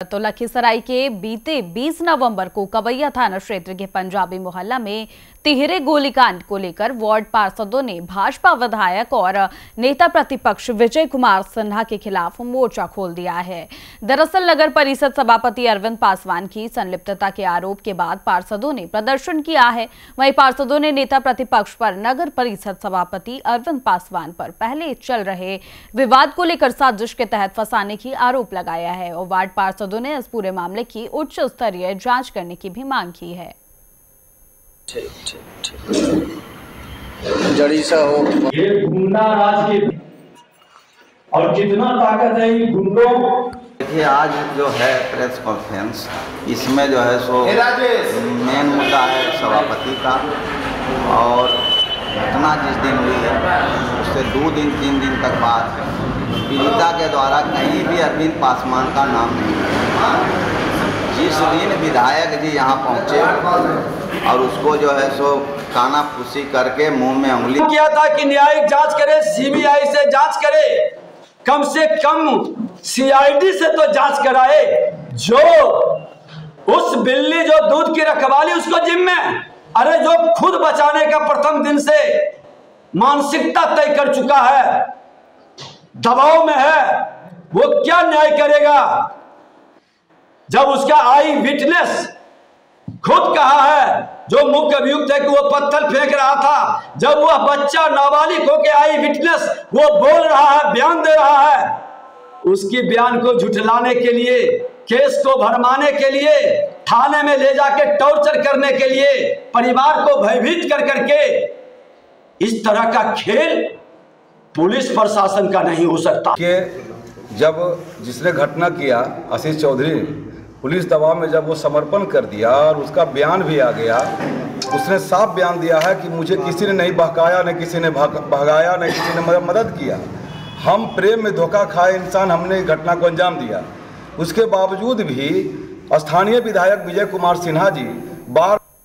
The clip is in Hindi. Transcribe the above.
तो लखीसराय के बीते 20 नवंबर को कवैया थाना क्षेत्र के पंजाबी मोहल्ला में तिहरे गोलीकांड को लेकर वार्ड पार्षदों ने भाजपा विधायक और नेता प्रतिपक्ष विजय कुमार सिन्हा के खिलाफ मोर्चा खोल दिया है। दरअसल नगर परिषद सभापति अरविंद पासवान की संलिप्तता के आरोप के बाद पार्षदों ने प्रदर्शन किया है। वहीं पार्षदों ने नेता प्रतिपक्ष पर नगर परिषद सभापति अरविंद पासवान पर पहले चल रहे विवाद को लेकर साजिश के तहत फंसाने की आरोप लगाया है और वार्ड पार्षद पार्षदों ने इस पूरे मामले की उच्च स्तरीय जाँच करने की भी मांग की है। जड़ी सा हो। ये गुंडा राज की और कितना ताकत है इन गुंडों देखिए आज जो है प्रेस कॉन्फ्रेंस इसमें जो है सो मेन मुद्दा है सभापति का। और घटना जिस दिन हुई है उससे दो दिन तीन दिन तक बाद पीड़िता के द्वारा कहीं भी अरविंद पासवान का नाम नहीं है। जिस दिन विधायक जी यहाँ पहुँचे और उसको जो है सो काना फूसी करके मुँह में उंगली किया था कि न्यायिक जाँच करे सीबीआई से जाँच करे। कम से कम सीआईडी से तो जाँच कराए। जो उस बिल्ली, जो दूध की रखवाली उसको जिम्मे अरे जो खुद बचाने का प्रथम दिन से मानसिकता तय कर चुका है, दबाव में है, वो क्या न्याय करेगा? जब उसका आई विटनेस खुद कहा है, जो मुख्य अभियुक्त है कि वो पत्थर फेंक रहा था, जब वह बच्चा नाबालिग होकर आई विटनेस, वो बोल रहा है, बयान दे रहा है, उसकी बयान को झुठलाने के लिए, केस को भरमाने के लिए, थाने में ले जाके टॉर्चर करने के लिए, परिवार को भयभीत कर करके, इस तरह का खेल पुलिस प्रशासन का नहीं हो सकता। कि जब जिसने घटना किया, आशीष चौधरी पुलिस दबाव में जब वो समर्पण कर दिया और उसका बयान भी आ गया, उसने साफ़ बयान दिया है कि मुझे किसी ने नहीं बहकाया न किसी ने भगाया, न किसी ने मदद किया। हम प्रेम में धोखा खाए इंसान हमने घटना को अंजाम दिया। उसके बावजूद भी स्थानीय विधायक विजय कुमार सिन्हा जी बार